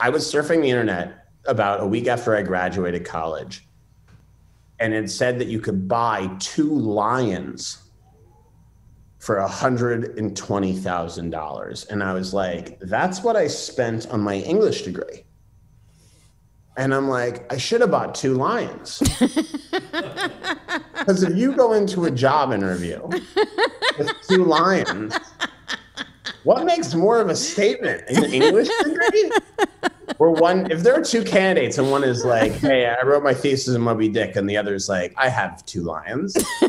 I was surfing the internet about a week after I graduated college, and it said that you could buy two lions for $120,000. And I was like, that's what I spent on my English degree. And I'm like, I should have bought two lions. Because if you go into a job interview with two lions, what makes more of a statement? An English degree? Where one, if there are two candidates and one is like, hey, I wrote my thesis in Moby Dick, and the other is like, I have two lions.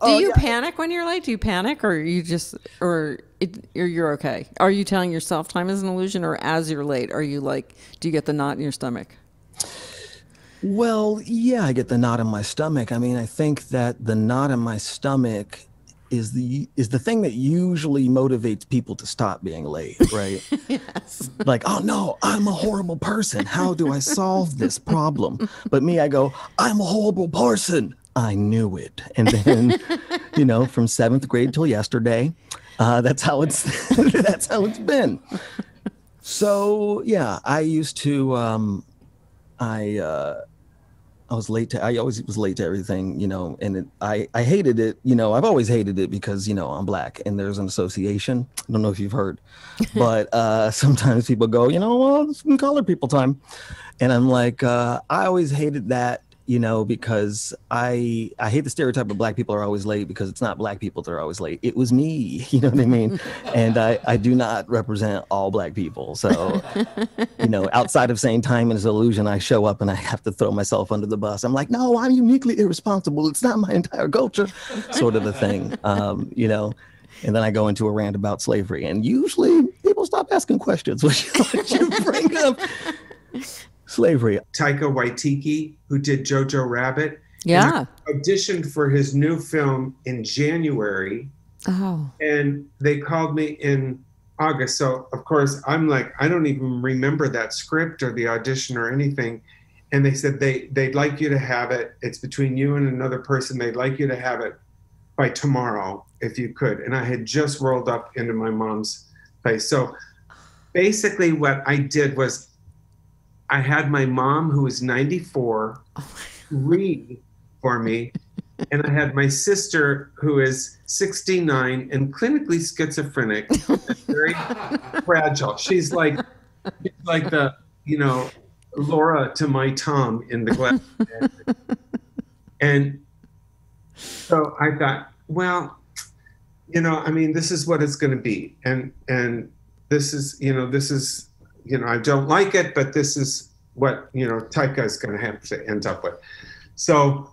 Do oh, you yeah. panic when you're late? Do you panic, or you just, or it, or you're okay? Are you telling yourself time is an illusion, or as you're late, are you like, do you get the knot in your stomach? Well, yeah, I get the knot in my stomach. I mean, I think that the knot in my stomach is the is the thing that usually motivates people to stop being late, right? yes. Like, oh no, I'm a horrible person. How do I solve this problem? But me, I go, I'm a horrible person. I knew it. And then, you know, from seventh grade till yesterday, uh, that's how it's that's how it's been. So yeah, I used to um, I uh, I was late to I always was late to everything, you know, and it, I I hated it, you know. I've always hated it because you know I'm black and there's an association. I don't know if you've heard, but uh, sometimes people go, you know, well, it's colored people time, and I'm like, uh, I always hated that you know, because I I hate the stereotype of black people are always late because it's not black people that are always late. It was me, you know what I mean? and I I do not represent all black people. So, you know, outside of saying time is illusion, I show up and I have to throw myself under the bus. I'm like, no, I'm uniquely irresponsible. It's not my entire culture, sort of a thing. Um, you know, and then I go into a rant about slavery, and usually people stop asking questions, which, which you bring up slavery. Taika Waititi, who did Jojo Rabbit, yeah, auditioned for his new film in January. Oh, and they called me in August. So of course I'm like, I don't even remember that script or the audition or anything. And they said they they'd like you to have it. It's between you and another person. They'd like you to have it by tomorrow if you could. And I had just rolled up into my mom's place. So basically what I did was I had my mom, who was 94, read for me. and I had my sister, who is 69 and clinically schizophrenic, very fragile. She's like, she's like the, you know, Laura to my Tom in the glass. and so I thought, well, you know, I mean, this is what it's going to be, and and this is, you know, this is you know, I don't like it, but this is what, you know, Taika is going to have to end up with. So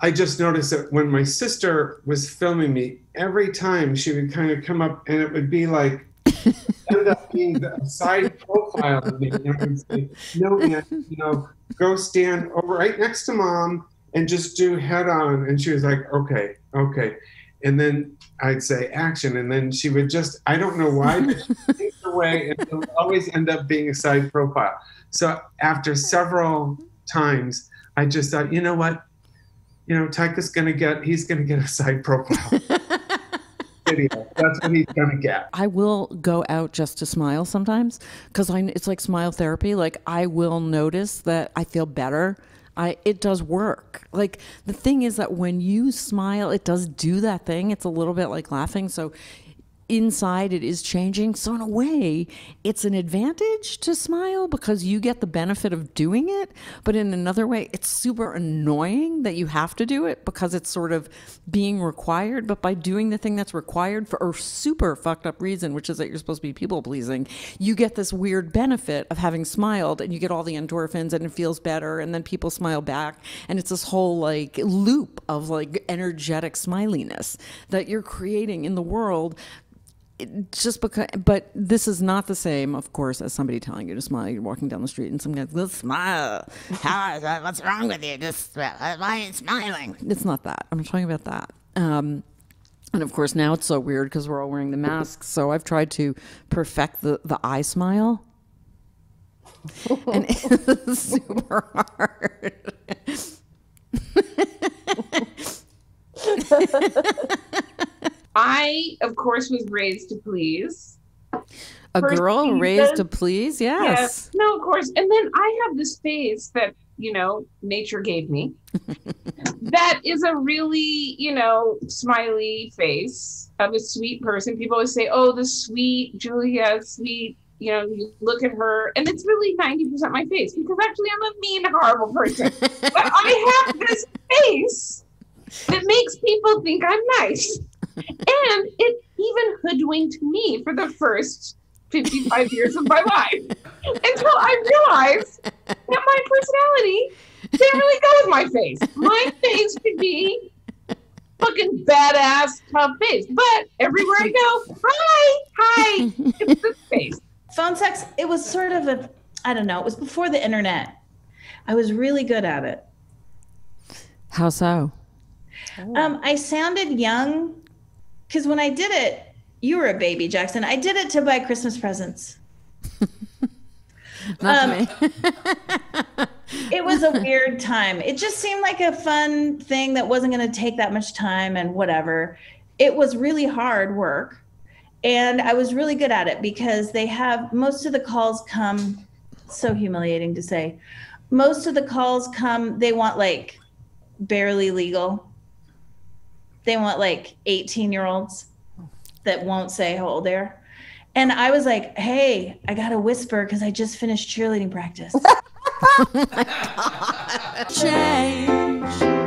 I just noticed that when my sister was filming me, every time she would kind of come up and it would be like, end up being the side profile of me. You know, say, no, man, you know, go stand over right next to mom and just do head on. And she was like, okay, okay. And then I'd say action. And then she would just, I don't know why, away and it'll always end up being a side profile. So after several times, I just thought, you know what? You know, Taika's gonna get he's gonna get a side profile. video. That's what he's gonna get. I will go out just to smile sometimes because I it's like smile therapy. Like I will notice that I feel better. I it does work. Like the thing is that when you smile, it does do that thing. It's a little bit like laughing. So inside it is changing. So, in a way, it's an advantage to smile because you get the benefit of doing it. But in another way, it's super annoying that you have to do it because it's sort of being required. But by doing the thing that's required for a super fucked up reason, which is that you're supposed to be people pleasing, you get this weird benefit of having smiled and you get all the endorphins and it feels better. And then people smile back. And it's this whole like loop of like energetic smiliness that you're creating in the world just because, but this is not the same, of course, as somebody telling you to smile. You're walking down the street and some guy's, "Let's smile. How that? What's wrong with you? Just why are you smiling?" It's not that. I'm talking about that. Um, and of course, now it's so weird because we're all wearing the masks. So I've tried to perfect the the eye smile, and it's super hard. I, of course, was raised to please. A First girl season. raised to please? Yeah. Yes. No, of course. And then I have this face that, you know, nature gave me. that is a really, you know, smiley face of a sweet person. People always say, oh, the sweet Julia, sweet, you know, you look at her. And it's really 90% my face because actually I'm a mean, horrible person. but I have this face that makes people think I'm nice. And it even hoodwinked me for the first 55 years of my life until I realized that my personality didn't really go with my face. My face could be fucking badass, tough face. But everywhere I go, hi, hi, it's this face. phone sex it was sort of a i don't know it was before the internet i was really good at it How so? um, i sounded young because when i did it you were a baby jackson. I did it to buy christmas presents. Not Um, me. it was a weird time. It just seemed like a fun thing that wasn't going to take that much time and whatever. It was really hard work and i was really good at it because they have most of the calls come so humiliating to say most of the calls come they want like barely legal they want like 18 year olds that won't say how old they are. And i was like hey i gotta whisper because i just finished cheerleading practice. Oh Change.